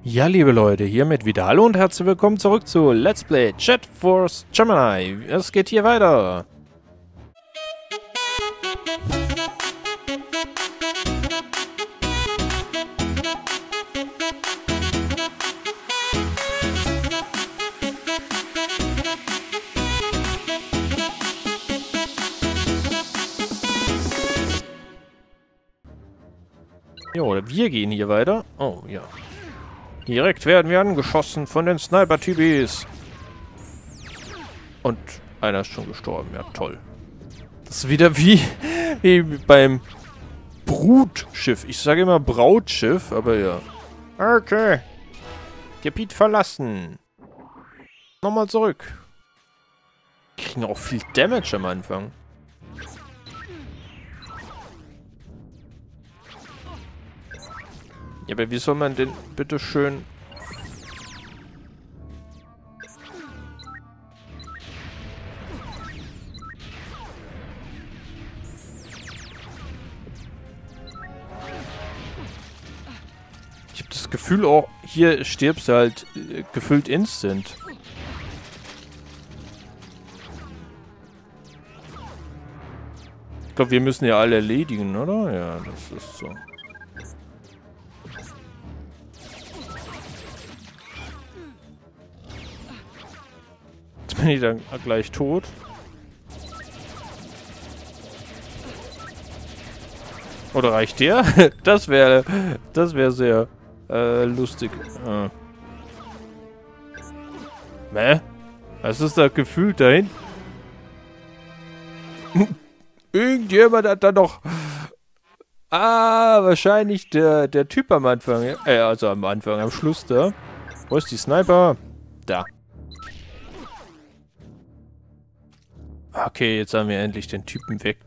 Ja, liebe Leute, hiermit wieder Hallo und herzlich willkommen zurück zu Let's Play Jet Force Gemini. Es geht hier weiter. Jo, wir gehen hier weiter. Oh, ja. Direkt werden wir angeschossen von den Sniper-Typis. Und einer ist schon gestorben. Ja, toll. Das ist wieder wie, wie beim Brutschiff. Ich sage immer Brautschiff, aber ja. Okay. Gebiet verlassen. Nochmal zurück. Kriegen auch viel Damage am Anfang. Ja, aber wie soll man denn bitte schön... Ich habe das Gefühl auch, hier stirbst du halt äh, gefüllt instant. Ich glaube, wir müssen ja alle erledigen, oder? Ja, das ist so. Bin ich dann gleich tot. Oder reicht der? Das wäre das wäre sehr äh, lustig. Ah. Hä? Was ist da gefühlt dahin? Irgendjemand hat da noch... Ah, wahrscheinlich der, der Typ am Anfang. Äh, also am Anfang, am Schluss da. Wo ist die Sniper? Da. Okay, jetzt haben wir endlich den Typen weg.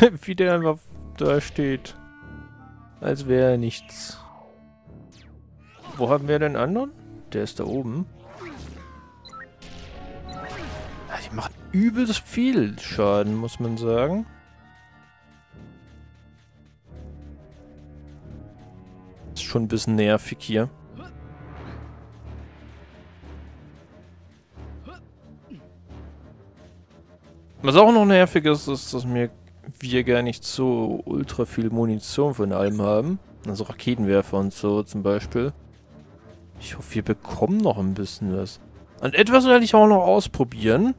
Wie der einfach da steht. Als wäre nichts. Wo haben wir den anderen? Der ist da oben. Ja, die machen übelst viel Schaden, muss man sagen. Ist schon ein bisschen nervig hier. Was auch noch nervig ist, ist, dass mir wir gar nicht so ultra viel Munition von allem haben. Also Raketenwerfer und so zum Beispiel. Ich hoffe, wir bekommen noch ein bisschen was. Und etwas werde ich auch noch ausprobieren.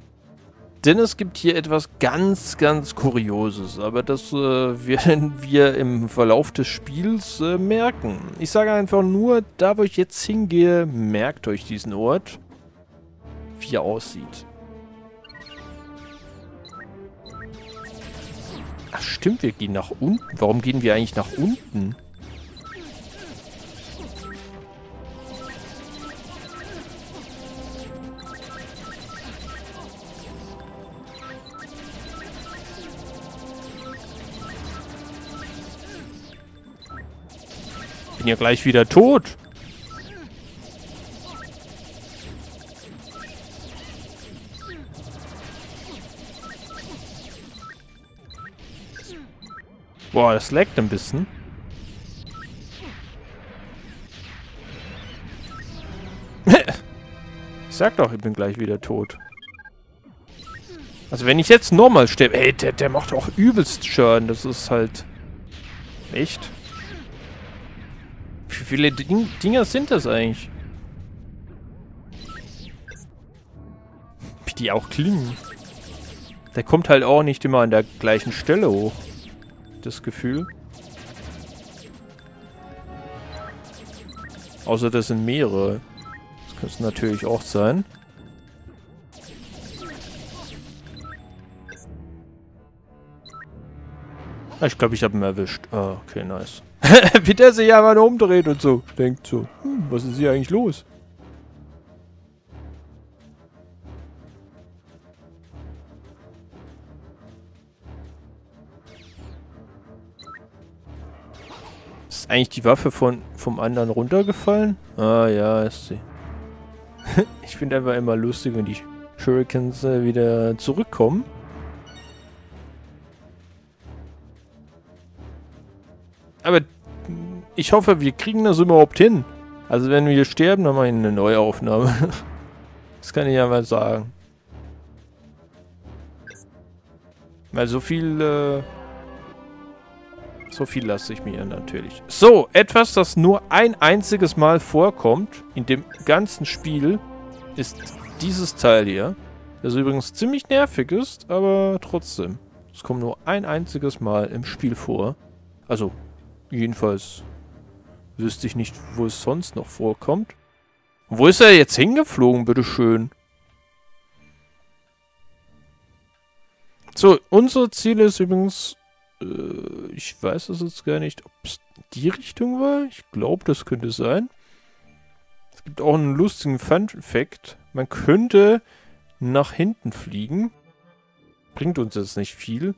Denn es gibt hier etwas ganz, ganz Kurioses. Aber das äh, werden wir im Verlauf des Spiels äh, merken. Ich sage einfach nur, da wo ich jetzt hingehe, merkt euch diesen Ort, wie er aussieht. Ach stimmt, wir gehen nach unten. Warum gehen wir eigentlich nach unten? Bin ja gleich wieder tot. Boah, das laggt ein bisschen. ich sag doch, ich bin gleich wieder tot. Also wenn ich jetzt nochmal sterbe... Ey, der, der macht auch übelst Schaden. Das ist halt... Echt? Wie viele Ding Dinger sind das eigentlich? Wie die auch klingen. Der kommt halt auch nicht immer an der gleichen Stelle hoch das Gefühl. Außer das sind mehrere. Das könnte es natürlich auch sein. Ah, ich glaube, ich habe ihn erwischt. Ah, okay, nice. Wie der sich ja mal umdreht und so. Denkt so, hm, was ist hier eigentlich los? Eigentlich die Waffe von, vom anderen runtergefallen? Ah, ja, ist sie. ich finde einfach immer lustig, wenn die Shurikens äh, wieder zurückkommen. Aber ich hoffe, wir kriegen das überhaupt hin. Also wenn wir sterben, dann mache ich eine neue Aufnahme. das kann ich ja mal sagen. Weil so viel, äh, so viel lasse ich mir natürlich. So, etwas, das nur ein einziges Mal vorkommt in dem ganzen Spiel, ist dieses Teil hier. Das übrigens ziemlich nervig ist, aber trotzdem. Es kommt nur ein einziges Mal im Spiel vor. Also, jedenfalls wüsste ich nicht, wo es sonst noch vorkommt. Wo ist er jetzt hingeflogen, bitteschön? So, unser Ziel ist übrigens... Äh, ich weiß es jetzt gar nicht, ob es die Richtung war. Ich glaube, das könnte sein. Es gibt auch einen lustigen Fun-Fact. Man könnte nach hinten fliegen. Bringt uns jetzt nicht viel.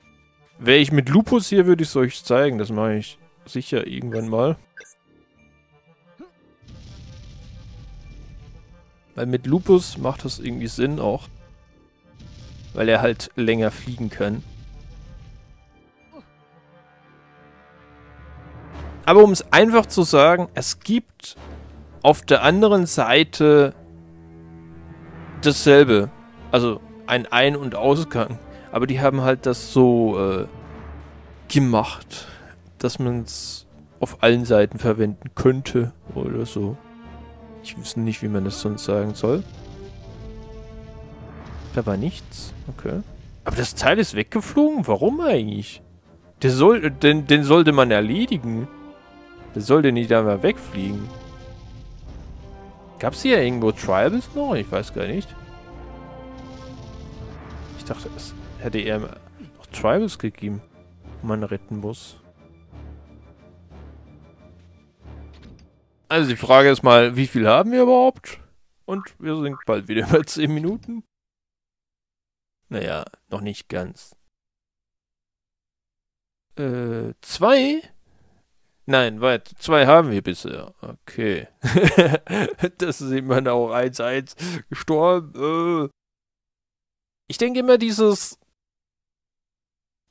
Wäre ich mit Lupus hier, würde ich es euch zeigen. Das mache ich sicher irgendwann mal. Weil mit Lupus macht das irgendwie Sinn auch. Weil er halt länger fliegen kann. Aber um es einfach zu sagen, es gibt auf der anderen Seite dasselbe. Also ein Ein- und Ausgang. Aber die haben halt das so äh, gemacht, dass man es auf allen Seiten verwenden könnte oder so. Ich wüsste nicht, wie man das sonst sagen soll. Da war nichts. Okay. Aber das Teil ist weggeflogen? Warum eigentlich? Der soll, den, den sollte man erledigen. Der sollte nicht einmal wegfliegen. Gab es hier irgendwo Tribals noch? Ich weiß gar nicht. Ich dachte, es hätte eher noch Tribals gegeben, wo man retten muss. Also die Frage ist mal, wie viel haben wir überhaupt? Und wir sind bald wieder bei 10 Minuten. Naja, noch nicht ganz. Äh, zwei? Nein, weit. Zwei haben wir bisher. Okay. das ist immer auch 1-1 gestorben. Äh. Ich denke immer, dieses.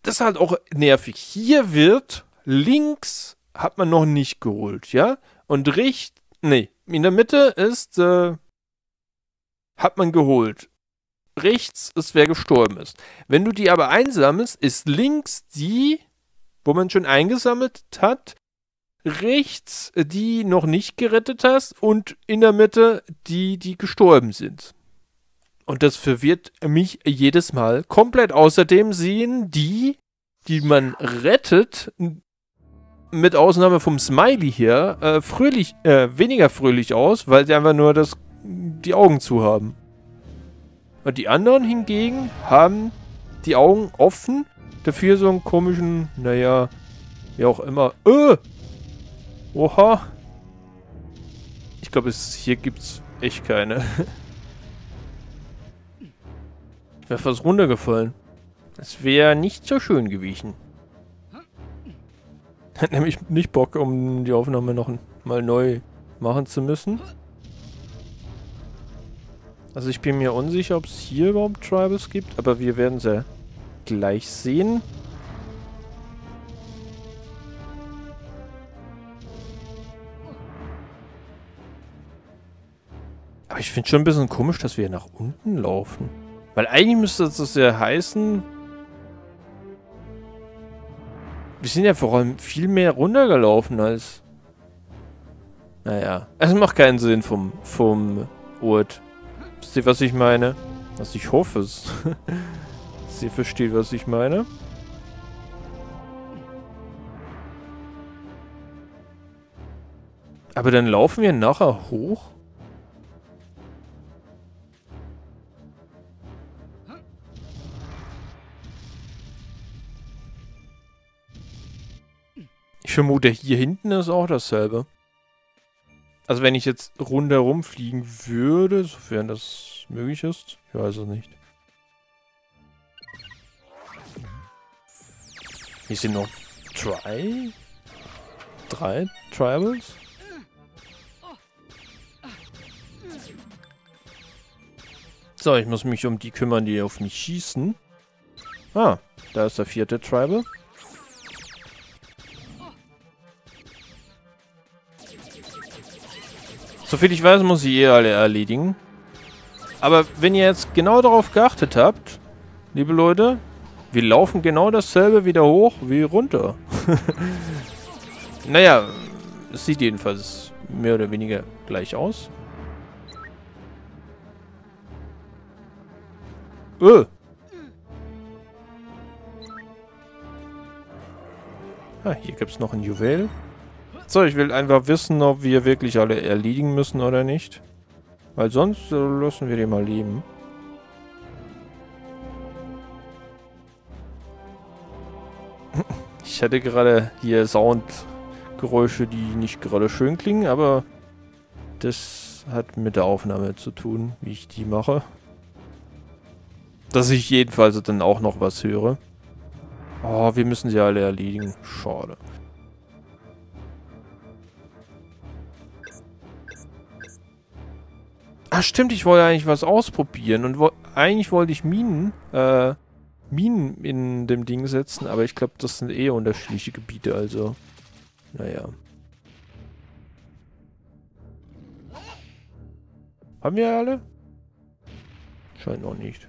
Das ist halt auch nervig. Hier wird links hat man noch nicht geholt, ja? Und rechts. Nee, in der Mitte ist. Äh, hat man geholt rechts ist, wer gestorben ist. Wenn du die aber einsammelst, ist links die, wo man schon eingesammelt hat, rechts die noch nicht gerettet hast und in der Mitte die, die gestorben sind. Und das verwirrt mich jedes Mal komplett. Außerdem sehen die, die man rettet, mit Ausnahme vom Smiley hier, äh, fröhlich, äh, weniger fröhlich aus, weil sie einfach nur das, die Augen zu haben. Und die anderen hingegen haben die Augen offen, dafür so einen komischen, naja, wie auch immer. Äh! Oha! Ich glaube, hier gibt es echt keine. ich wäre fast runtergefallen. Das wäre nicht so schön gewesen. Hat nämlich nicht Bock, um die Aufnahme noch mal neu machen zu müssen. Also ich bin mir unsicher, ob es hier überhaupt Tribals gibt, aber wir werden sie gleich sehen. Aber ich finde schon ein bisschen komisch, dass wir nach unten laufen. Weil eigentlich müsste das ja heißen... Wir sind ja vor allem viel mehr runtergelaufen als... Naja, es macht keinen Sinn vom, vom Ort. Wisst ihr, was ich meine? Was ich hoffe es. Sie versteht, was ich meine. Aber dann laufen wir nachher hoch? Vermute, hier hinten ist auch dasselbe. Also wenn ich jetzt rundherum fliegen würde, sofern das möglich ist, ich weiß es nicht. Hier sind noch drei? Drei Tribals? So, ich muss mich um die kümmern, die auf mich schießen. Ah, da ist der vierte Tribal. Soviel ich weiß, muss ich eh alle erledigen. Aber wenn ihr jetzt genau darauf geachtet habt, liebe Leute, wir laufen genau dasselbe wieder hoch wie runter. naja, es sieht jedenfalls mehr oder weniger gleich aus. Öh. Ah, hier gibt es noch ein Juwel. So, ich will einfach wissen, ob wir wirklich alle erledigen müssen oder nicht. Weil sonst äh, lassen wir die mal leben. Ich hatte gerade hier Soundgeräusche, die nicht gerade schön klingen, aber das hat mit der Aufnahme zu tun, wie ich die mache. Dass ich jedenfalls dann auch noch was höre. Oh, wir müssen sie alle erledigen. Schade. Ah, stimmt, ich wollte eigentlich was ausprobieren und wo eigentlich wollte ich Minen, äh, Minen in dem Ding setzen, aber ich glaube, das sind eher unterschiedliche Gebiete, also, naja. Haben wir alle? Scheint noch nicht.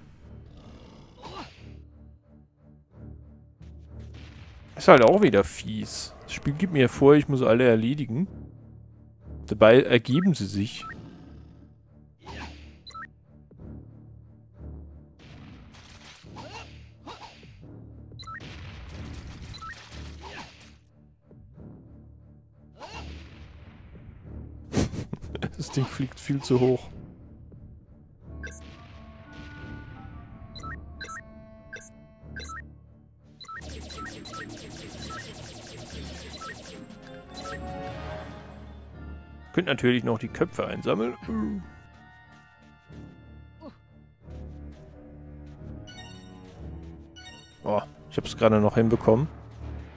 Ist halt auch wieder fies. Das Spiel gibt mir vor, ich muss alle erledigen. Dabei ergeben sie sich. Das Ding fliegt viel zu hoch. Könnt natürlich noch die Köpfe einsammeln. Oh, ich habe es gerade noch hinbekommen.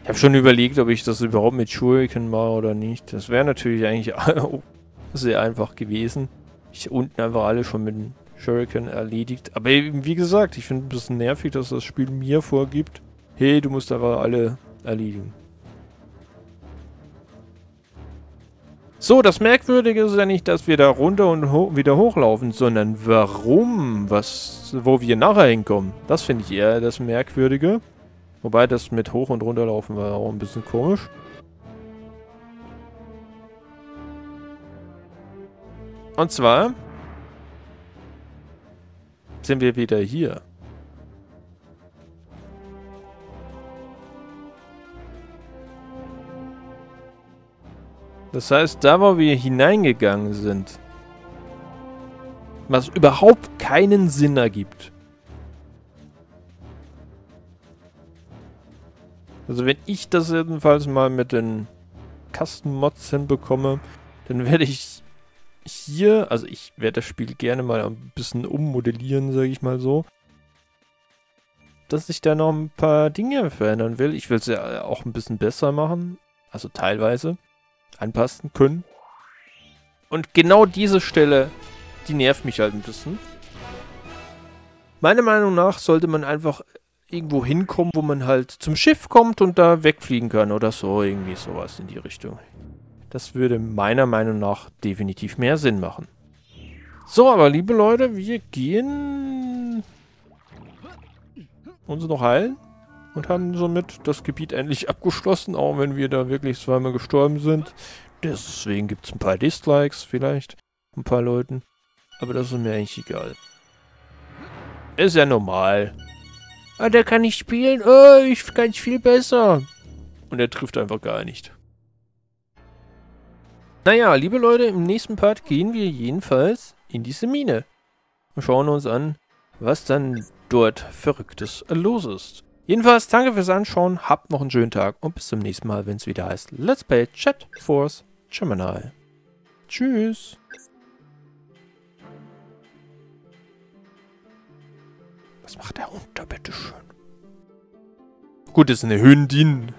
Ich habe schon überlegt, ob ich das überhaupt mit Shuriken mache oder nicht. Das wäre natürlich eigentlich sehr einfach gewesen. Ich unten einfach alle schon mit dem Shuriken erledigt. Aber eben, wie gesagt, ich finde ein bisschen nervig, dass das Spiel mir vorgibt, hey, du musst aber alle erledigen. So, das Merkwürdige ist ja nicht, dass wir da runter und ho wieder hochlaufen, sondern warum, was, wo wir nachher hinkommen. Das finde ich eher das Merkwürdige. Wobei das mit hoch und runterlaufen war auch ein bisschen komisch. Und zwar sind wir wieder hier. Das heißt, da wo wir hineingegangen sind, was überhaupt keinen Sinn ergibt. Also wenn ich das jedenfalls mal mit den Kastenmods hinbekomme, dann werde ich hier, also ich werde das Spiel gerne mal ein bisschen ummodellieren, sage ich mal so. Dass ich da noch ein paar Dinge verändern will. Ich will es ja auch ein bisschen besser machen. Also teilweise anpassen können. Und genau diese Stelle, die nervt mich halt ein bisschen. Meiner Meinung nach sollte man einfach irgendwo hinkommen, wo man halt zum Schiff kommt und da wegfliegen kann oder so, irgendwie sowas in die Richtung. Das würde meiner Meinung nach definitiv mehr Sinn machen. So, aber liebe Leute, wir gehen uns noch heilen und haben somit das Gebiet endlich abgeschlossen, auch wenn wir da wirklich zweimal gestorben sind. Deswegen gibt es ein paar Dislikes vielleicht, ein paar Leuten. Aber das ist mir eigentlich egal. Ist ja normal. Ah, der kann nicht spielen. Oh, ich kann viel besser. Und er trifft einfach gar nicht. Naja, liebe Leute, im nächsten Part gehen wir jedenfalls in diese Mine. Und schauen uns an, was dann dort Verrücktes los ist. Jedenfalls, danke fürs Anschauen, habt noch einen schönen Tag und bis zum nächsten Mal, wenn es wieder heißt Let's Play Chat Force Gemini. Tschüss. Was macht der Hund da bitte schön? Gut, das ist eine Hündin.